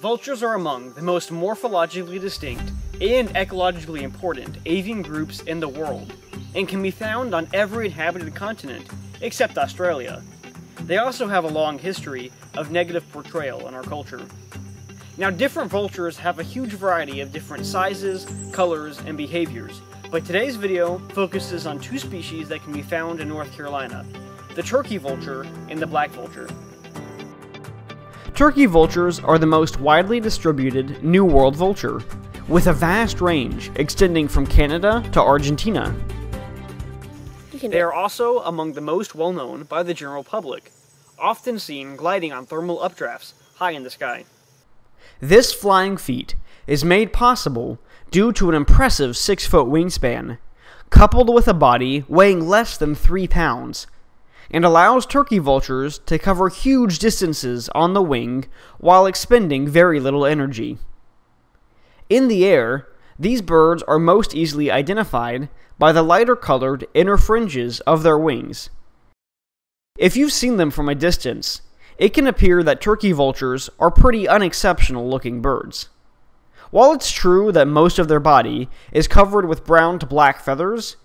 Vultures are among the most morphologically distinct and ecologically important avian groups in the world, and can be found on every inhabited continent except Australia. They also have a long history of negative portrayal in our culture. Now, different vultures have a huge variety of different sizes, colors, and behaviors, but today's video focuses on two species that can be found in North Carolina the turkey vulture and the black vulture. Turkey vultures are the most widely distributed New World vulture, with a vast range extending from Canada to Argentina. They are also among the most well known by the general public, often seen gliding on thermal updrafts high in the sky. This flying feat is made possible due to an impressive 6 foot wingspan, coupled with a body weighing less than 3 pounds and allows turkey vultures to cover huge distances on the wing while expending very little energy. In the air, these birds are most easily identified by the lighter colored inner fringes of their wings. If you've seen them from a distance, it can appear that turkey vultures are pretty unexceptional looking birds. While it's true that most of their body is covered with brown to black feathers,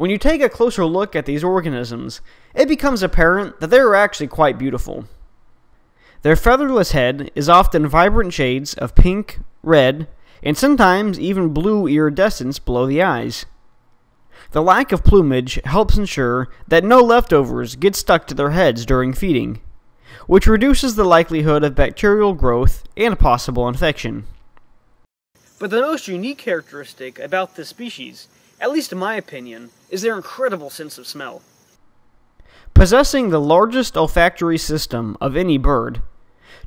when you take a closer look at these organisms, it becomes apparent that they are actually quite beautiful. Their featherless head is often vibrant shades of pink, red, and sometimes even blue iridescence below the eyes. The lack of plumage helps ensure that no leftovers get stuck to their heads during feeding, which reduces the likelihood of bacterial growth and possible infection. But the most unique characteristic about this species at least in my opinion, is their incredible sense of smell. Possessing the largest olfactory system of any bird,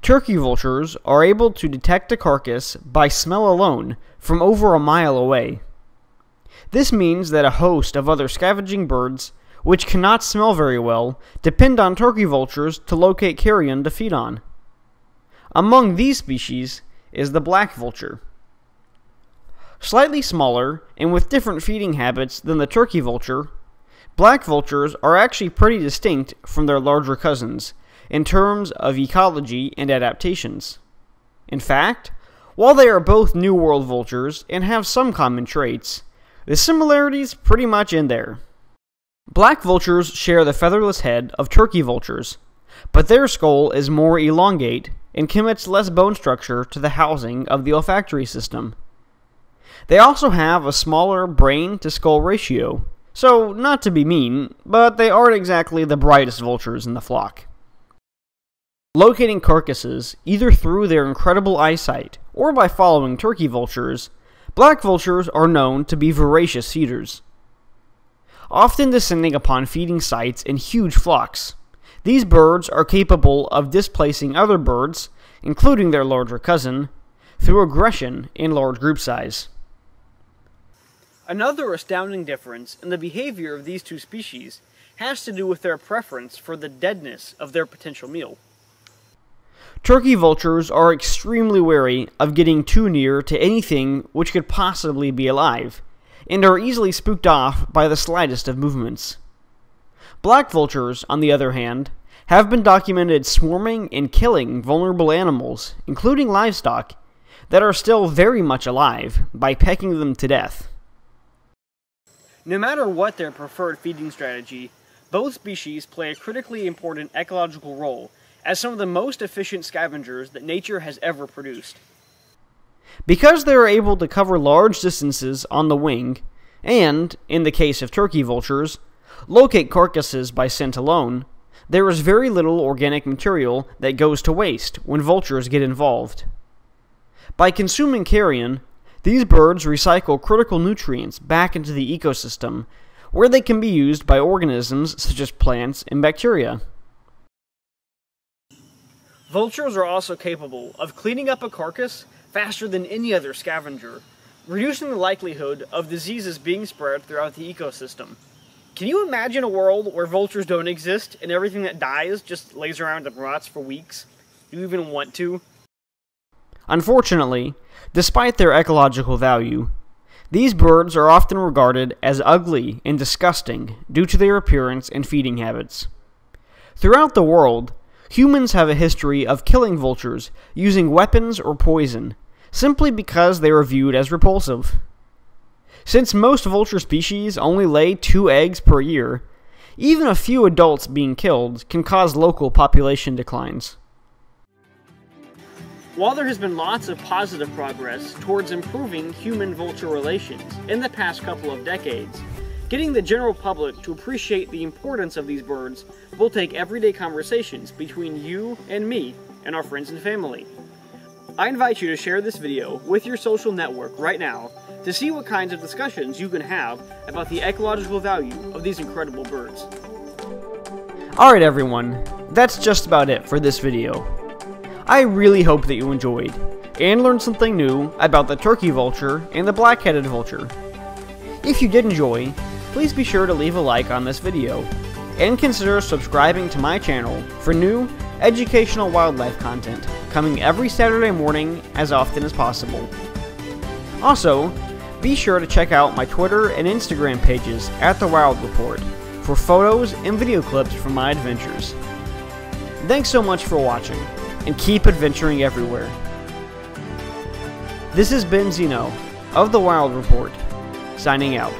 turkey vultures are able to detect a carcass by smell alone from over a mile away. This means that a host of other scavenging birds, which cannot smell very well, depend on turkey vultures to locate carrion to feed on. Among these species is the black vulture. Slightly smaller, and with different feeding habits than the turkey vulture, black vultures are actually pretty distinct from their larger cousins in terms of ecology and adaptations. In fact, while they are both New World vultures and have some common traits, the similarities pretty much end there. Black vultures share the featherless head of turkey vultures, but their skull is more elongate and commits less bone structure to the housing of the olfactory system. They also have a smaller brain to skull ratio, so not to be mean, but they aren't exactly the brightest vultures in the flock. Locating carcasses, either through their incredible eyesight or by following turkey vultures, black vultures are known to be voracious feeders. Often descending upon feeding sites in huge flocks, these birds are capable of displacing other birds, including their larger cousin, through aggression in large group size. Another astounding difference in the behavior of these two species has to do with their preference for the deadness of their potential meal. Turkey vultures are extremely wary of getting too near to anything which could possibly be alive, and are easily spooked off by the slightest of movements. Black vultures, on the other hand, have been documented swarming and killing vulnerable animals, including livestock, that are still very much alive by pecking them to death. No matter what their preferred feeding strategy, both species play a critically important ecological role as some of the most efficient scavengers that nature has ever produced. Because they are able to cover large distances on the wing, and, in the case of turkey vultures, locate carcasses by scent alone, there is very little organic material that goes to waste when vultures get involved. By consuming carrion, these birds recycle critical nutrients back into the ecosystem, where they can be used by organisms such as plants and bacteria. Vultures are also capable of cleaning up a carcass faster than any other scavenger, reducing the likelihood of diseases being spread throughout the ecosystem. Can you imagine a world where vultures don't exist and everything that dies just lays around and rots for weeks? Do you even want to? Unfortunately, despite their ecological value, these birds are often regarded as ugly and disgusting due to their appearance and feeding habits. Throughout the world, humans have a history of killing vultures using weapons or poison, simply because they were viewed as repulsive. Since most vulture species only lay two eggs per year, even a few adults being killed can cause local population declines. While there has been lots of positive progress towards improving human vulture relations in the past couple of decades, Getting the general public to appreciate the importance of these birds will take everyday conversations between you and me and our friends and family. I invite you to share this video with your social network right now to see what kinds of discussions you can have about the ecological value of these incredible birds. Alright everyone, that's just about it for this video. I really hope that you enjoyed, and learned something new about the turkey vulture and the black-headed vulture. If you did enjoy, please be sure to leave a like on this video, and consider subscribing to my channel for new, educational wildlife content coming every Saturday morning as often as possible. Also, be sure to check out my Twitter and Instagram pages at The Wild Report for photos and video clips from my adventures. Thanks so much for watching, and keep adventuring everywhere. This has been Zino of The Wild Report, signing out.